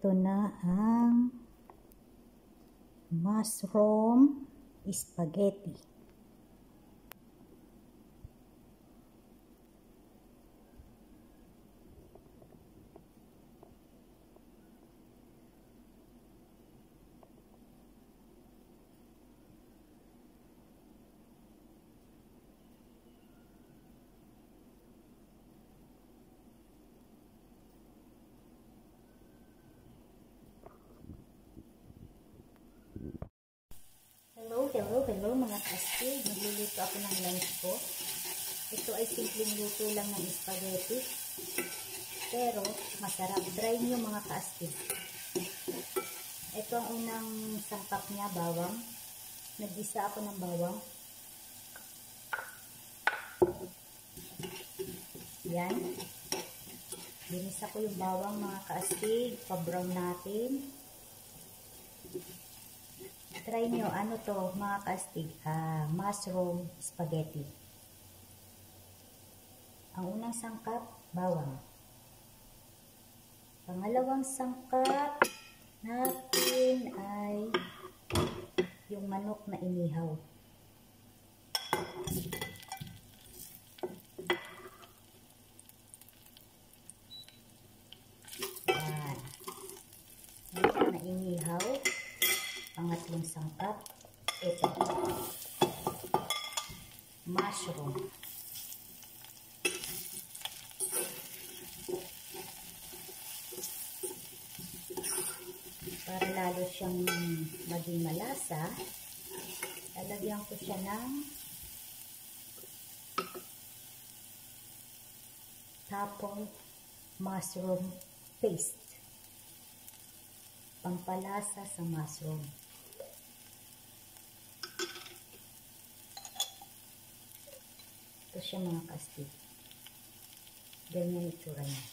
ito na ang mushroom spaghetti. Hello, mga kastig. Magluluto ako ng lunch ko. Ito ay simpleng luto lang ng spaghetti. Pero, masarap. Try nyo mga kastig. Ito ang unang sangkap niya, bawang. Nagisa ako ng bawang. Yan. Binisa ko yung bawang mga kaastig. Pa-brown natin. Try nyo, ano to, mga kastig, uh, mushroom spaghetti. Ang unang sangkap, bawang. Pangalawang sangkap natin ay yung manok na inihaw. Yan. Manok na inihaw pangatlong sangkap, ito, mushroom. Para lalo siyang maging malasa, lalagyan ko siya ng tapong mushroom paste pampalasa sa mushroom. Ito siya mga kastig. Ganyan itsura niya.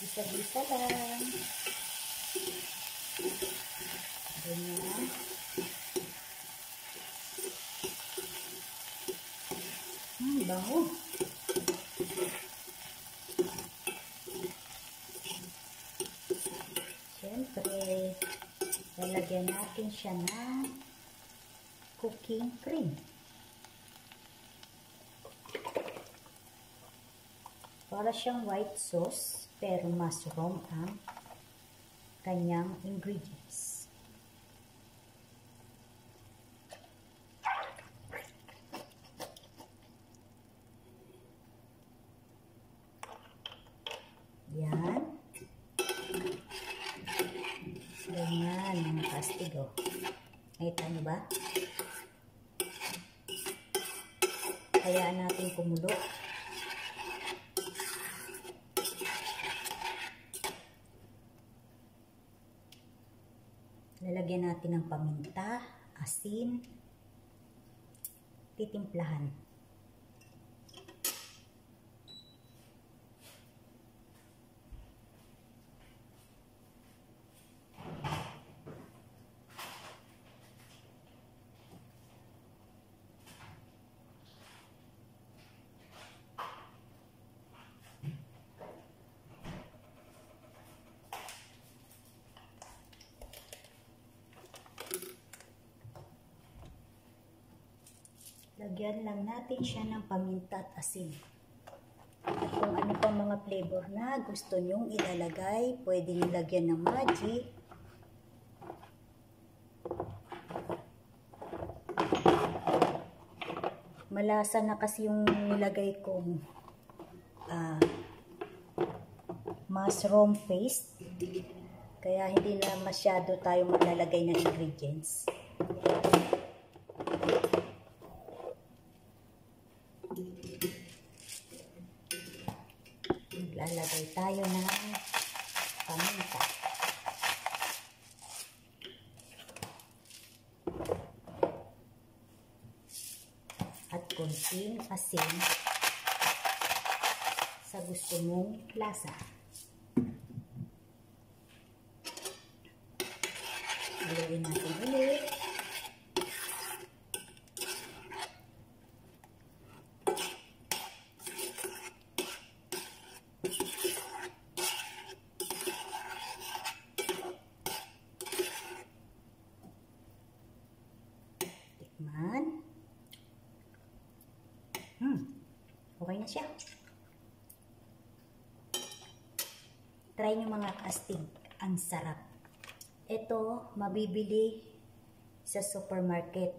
Bisa-bisa lang. Ganyan. Hmm, bango. Siyempre, lalagyan natin siya ng cooking cream. Para siyang white sauce, pero mushroom ang kanyang ingredients. Yan. Ganyan, mga kastig, oh. Nakita nyo ba? Hayaan natin kumulo. Lalagyan natin ng paminta, asin, titimplahan. Lagyan lang natin siya ng paminta at asin. At kung ano pang mga flavor na gusto nyong ilalagay, pwede nyo lagyan ng magic. Malasa na kasi yung nilagay kong uh, mushroom paste. Kaya hindi na masyado tayo maglalagay ng ingredients. Maglalagay tayo ng paminta. At konting asin sa gusto mong lasa. Haluin natin ulit. Hmm. Okay na siya. Try nyo mga kastig. Ang sarap. Ito, mabibili sa supermarket.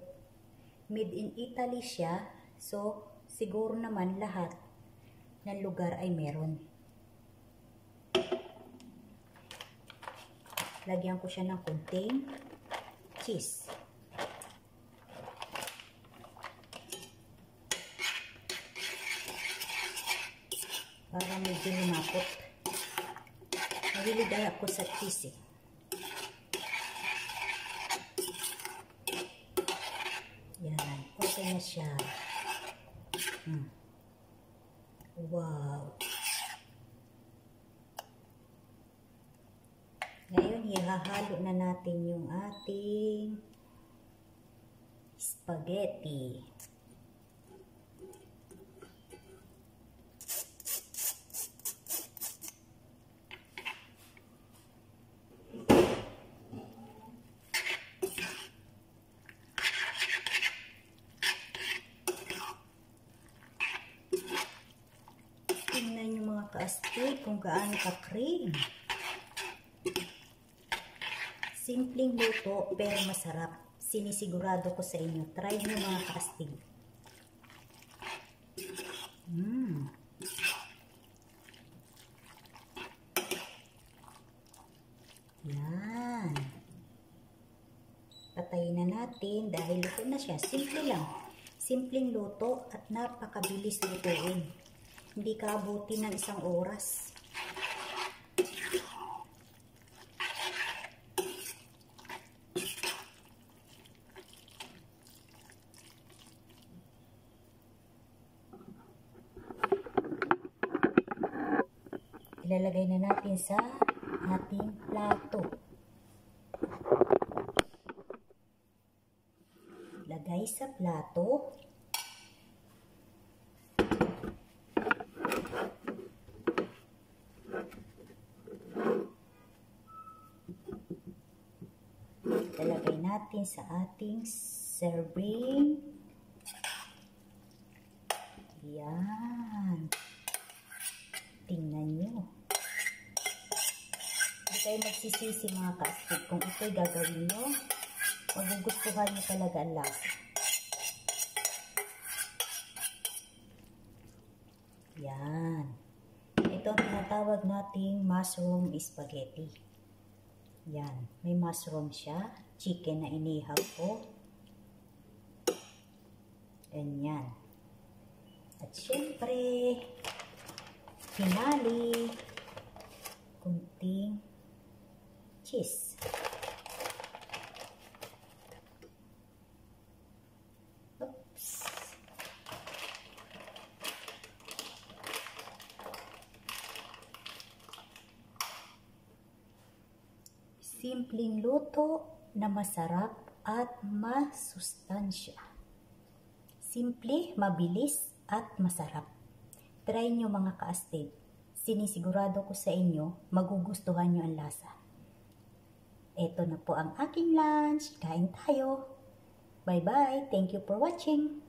Made in Italy siya. So, siguro naman lahat ng lugar ay meron. Lagyan ko siya ng kunting cheese. Para medyo lumapot. Mahilig ako sa cheese eh. Yan. Okay na siya. Hmm. Wow. Ngayon, ihahalo na natin yung ating spaghetti. Tingnan kaastig kung gaano ka-cream. Simpleng luto pero masarap. Sinisigurado ko sa inyo. Try nyo mga kaastig. Mmm. Yan. Patayin na natin dahil luto na siya. Simple lang. Simpleng luto at napakabilis lutuin. Hindi ka ng isang oras. Ilalagay na natin sa ating plato. Lagay sa plato. Ilalagay natin sa ating serving. Yan. Tingnan nyo. Hindi kayo magsisisi mga kastig. Kung ito'y gagawin nyo, magugustuhan nyo talaga ang lasa. Yan. Ito ang tinatawag nating mushroom spaghetti. Yan. May mushroom siya. Chicken na inihaw ko. Ganyan. At syempre, finale, kunting cheese. Oops. Simpleng luto na masarap at masustansya. Simple, mabilis at masarap. Try nyo mga kaastig. Sinisigurado ko sa inyo, magugustuhan nyo ang lasa. Ito na po ang aking lunch. Kain tayo. Bye-bye. Thank you for watching.